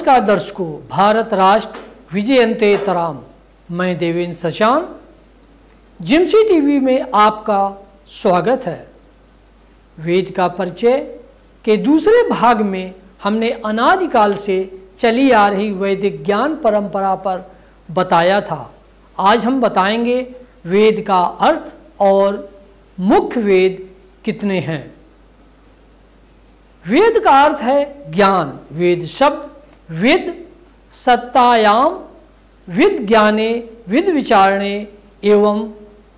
नमस्कार दर्शकों भारत राष्ट्र विजयंते तराम। मैं देवेंद्र सचान जिमसी टीवी में आपका स्वागत है। वेद का परिचय के दूसरे भाग में हमने अनादिकाल से चली आ रही वैदिक ज्ञान परंपरा पर बताया था। आज हम बताएँगे वेद का अर्थ और मुख्य वेद कितने हैं। वेद का अर्थ है ज्ञान। वेद शब्द विद सत्तायाम विद ज्ञाने, विद विचारणे एवं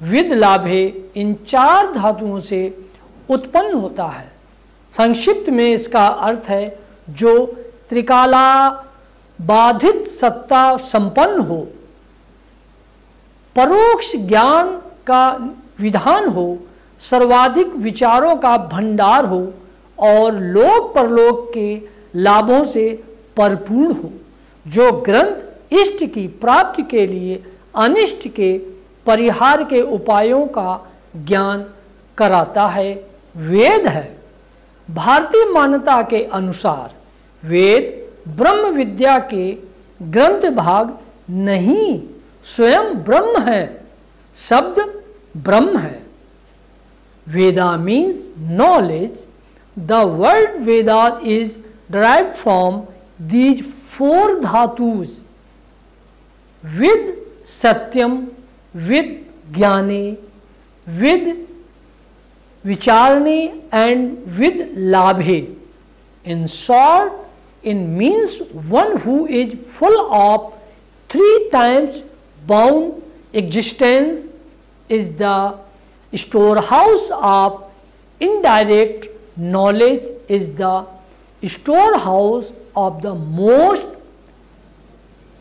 विद लाभे इन चार धातुओं से उत्पन्न होता है। संक्षिप्त में इसका अर्थ है, जो त्रिकाला बाधित सत्ता संपन्न हो, परोक्ष ज्ञान का विधान हो, सर्वाधिक विचारों का भंडार हो और लोक परलोक के लाभों से परिपूर्ण हो, जो ग्रंथ इष्ट की प्राप्ति के लिए अनिष्ट के परिहार के उपायों का ज्ञान कराता है। वेद है। भारतीय मान्यता के अनुसार वेद ब्रह्म विद्या के ग्रंथ भाग नहीं, स्वयं ब्रह्म है, शब्द ब्रह्म है। Veda means knowledge The word Veda is derived from these four धातुज विद सत्यम विद ज्ञाने विद विचारणे एंड विद लाभे in short in means one who is full of three times bound existence is the storehouse of indirect knowledge is the storehouse of the most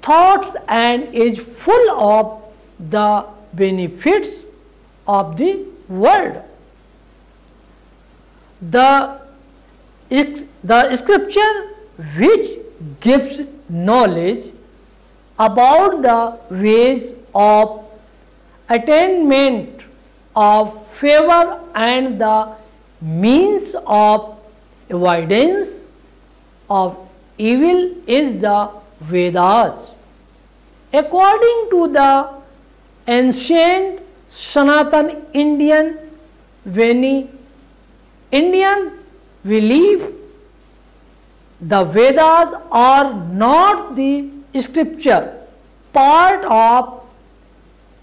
thoughts and is full of the benefits of the world. The, the scripture which gives knowledge about the ways of attainment of favor and the means of avoidance of evil is the Vedas. According to the ancient Sanatan Indian Veni Indian belief, the Vedas are not the scripture part of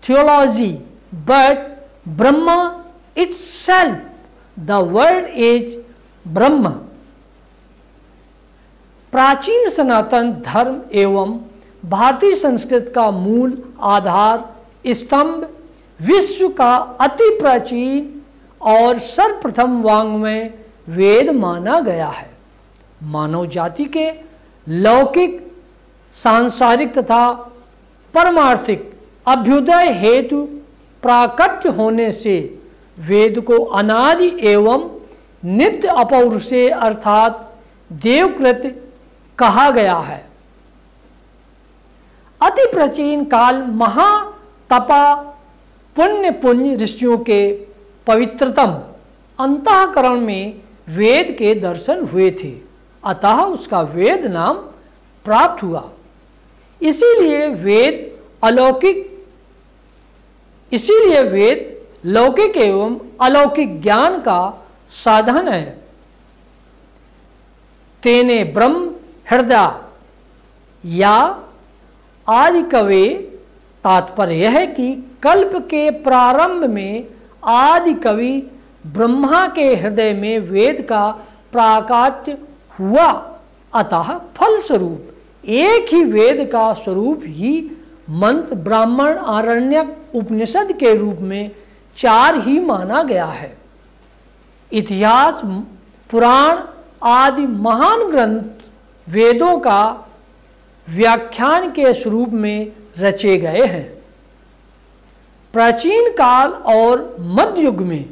theology but Brahma itself. The word is Brahma. प्राचीन सनातन धर्म एवं भारतीय संस्कृत का मूल आधार स्तंभ विश्व का अति प्राचीन और सर्वप्रथम वांग्मय वेद माना गया है। मानव जाति के लौकिक, सांसारिक तथा परमार्थिक अभ्युदय हेतु प्राकट्य होने से वेद को अनादि एवं नित्य अपौरुषे अर्थात देवकृत कहा गया है। अति प्राचीन काल महातपा पुण्य पुण्य ऋषियों के पवित्रतम अंतकरण में वेद के दर्शन हुए थे। अतः उसका वेद नाम प्राप्त हुआ। इसीलिए वेद अलौकिक, इसीलिए वेद लौकिक एवं अलौकिक ज्ञान का साधन है। तेने ब्रह्म हृदय। या आदि कवे, तात्पर्य यह है कि कल्प के प्रारंभ में आदि कवि ब्रह्मा के हृदय में वेद का प्राकाट्य हुआ। अतः फलस्वरूप, एक ही वेद का स्वरूप ही मंत्र ब्राह्मण आरण्यक उपनिषद के रूप में चार ही माना गया है। इतिहास, पुराण आदि महान ग्रंथ वेदों का व्याख्यान के स्वरूप में रचे गए हैं। प्राचीन काल और मध्य युग में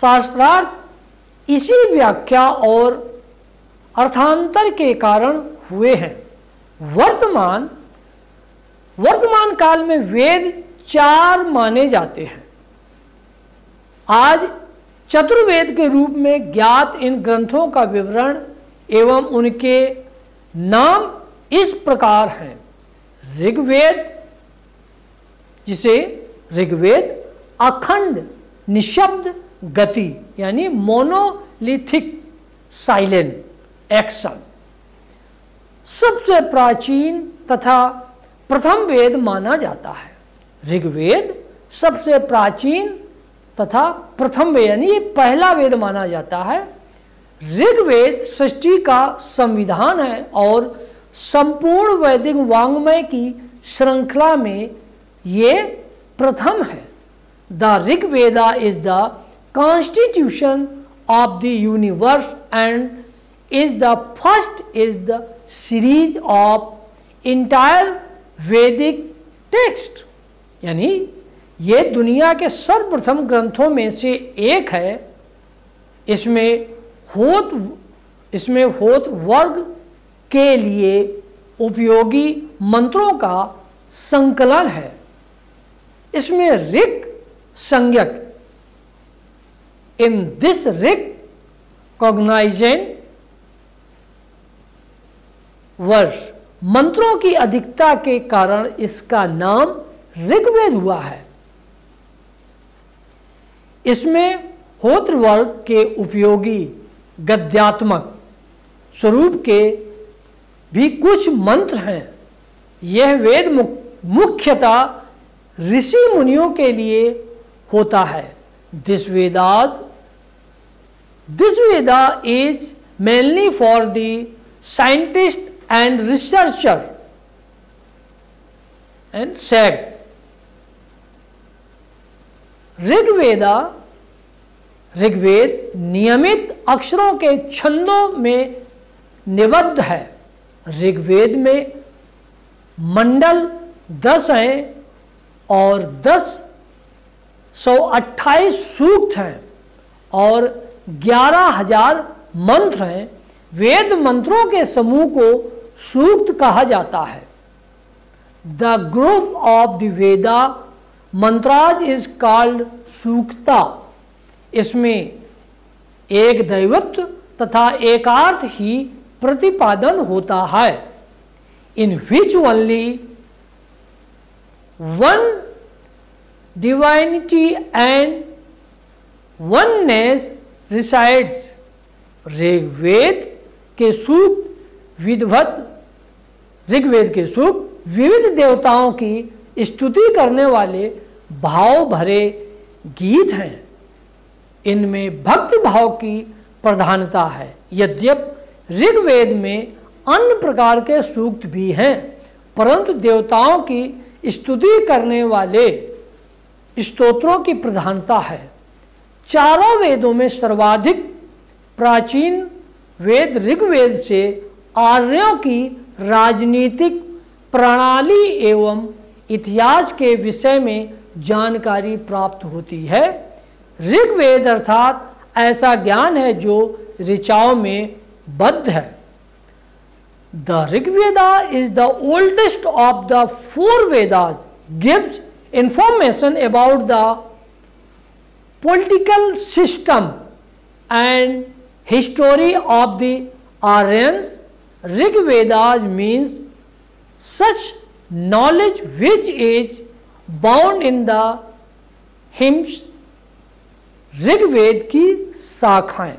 शास्त्रार्थ इसी व्याख्या और अर्थांतर के कारण हुए हैं। वर्तमान वर्तमान काल में वेद चार माने जाते हैं। आज चतुर्वेद के रूप में ज्ञात इन ग्रंथों का विवरण एवं उनके नाम इस प्रकार हैं। ऋग्वेद, जिसे ऋग्वेद अखंड, निशब्द गति, यानी मोनोलिथिक साइलेंट एक्शन सबसे प्राचीन तथा प्रथम वेद माना जाता है। ऋग्वेद सबसे प्राचीन तथा प्रथम वेद, यानी पहला वेद माना जाता है। ऋग्वेद सृष्टि का संविधान है और संपूर्ण वैदिक वांग्मय की श्रृंखला में ये प्रथम है। The Rigveda is the constitution of the universe and is the first is the series of entire Vedic text. यानी ये दुनिया के सर्वप्रथम ग्रंथों में से एक है। इसमें होत, इसमें होत वर्ग के लिए उपयोगी मंत्रों का संकलन है। इसमें ऋक संज्ञक, इन दिस ऋक कॉग्नाइजेंट वर्ष मंत्रों की अधिकता के कारण इसका नाम ऋग्वेद हुआ है। इसमें होत्र वर्ग के उपयोगी गद्यात्मक स्वरूप के भी कुछ मंत्र हैं। यह वेद मुख्यतः ऋषि मुनियों के लिए होता है। This Vedas this Veda is mainly for the scientist and researcher and sex Rigveda Rigveda नियमित अक्षरों के छंदों में निबद्ध है। ऋग्वेद में मंडल दस हैं और दस सौ अट्ठाईस सूक्त हैं और ग्यारह हज़ार मंत्र हैं। वेद मंत्रों के समूह को सूक्त कहा जाता है। The group of the Veda mantras is called sukta. इसमें एक दैवत्व तथा एकार्थ ही प्रतिपादन होता है। In which only one divinity and oneness resides Rigveda के सुख विधवत ऋग्वेद के सुख विविध देवताओं की स्तुति करने वाले भाव भरे गीत हैं। इनमें भक्ति भाव की प्रधानता है। यद्यप ऋग्वेद में अन्य प्रकार के सूक्त भी हैं, परंतु देवताओं की स्तुति करने वाले स्तोत्रों की प्रधानता है। चारों वेदों में सर्वाधिक प्राचीन वेद ऋग्वेद से आर्यों की राजनीतिक प्रणाली एवं इतिहास के विषय में जानकारी प्राप्त होती है। ऋग्वेद अर्थात ऐसा ज्ञान है जो ऋचाओं में बद्ध है। The Rigveda is the oldest of the four Vedas gives information about the political system and history of the Aryas Rigvedas means such knowledge which is bound in the hymns Rigveda की शाखाएँ।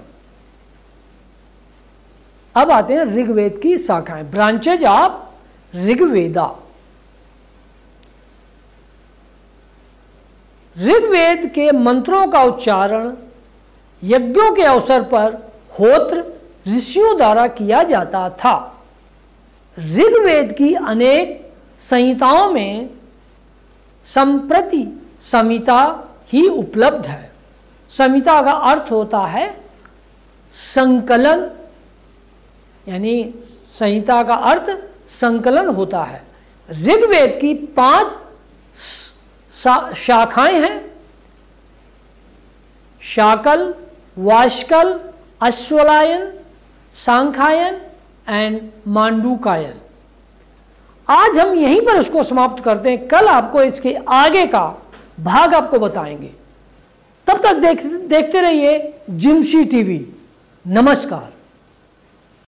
अब आते हैं ऋग्वेद की शाखाएँ। Branches of Rigveda. Rigveda के मंत्रों का उच्चारण, यज्ञों के अवसर पर होत्र ऋषियों द्वारा किया जाता था। ऋग्वेद की अनेक संहिताओं में संप्रति संहिता ही उपलब्ध है। संहिता का अर्थ होता है संकलन, यानी संहिता का अर्थ संकलन होता है। ऋग्वेद की पाँच शाखाएँ हैं। शाकल वाशकल अश्वलायन, सांखायन एंड मांडूकायन। आज हम यहीं पर इसको समाप्त करते हैं। कल आपको इसके आगे का भाग आपको बताएँगे। तब तक देख देखते रहिए जिमसी टीवी। नमस्कार।